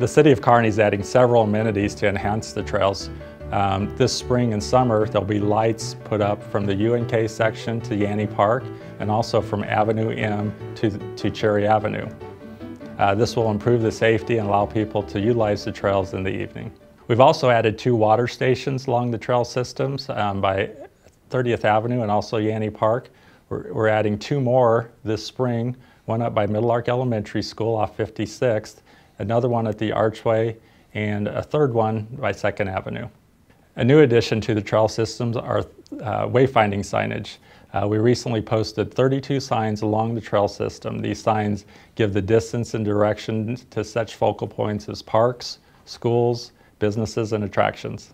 The City of Kearney is adding several amenities to enhance the trails. Um, this spring and summer, there'll be lights put up from the UNK section to Yanney Park and also from Avenue M to, to Cherry Avenue. Uh, this will improve the safety and allow people to utilize the trails in the evening. We've also added two water stations along the trail systems um, by 30th Avenue and also Yanney Park. We're, we're, adding two more this spring, one up by Meadowlark Elementary School off 56th, another one at the Archway, and a third one by 2nd Avenue. A new addition to the trail systems are uh, wayfinding signage. Uh, we recently posted 32 signs along the trail system. These signs give the distance and direction to such focal points as parks, schools, businesses, and attractions.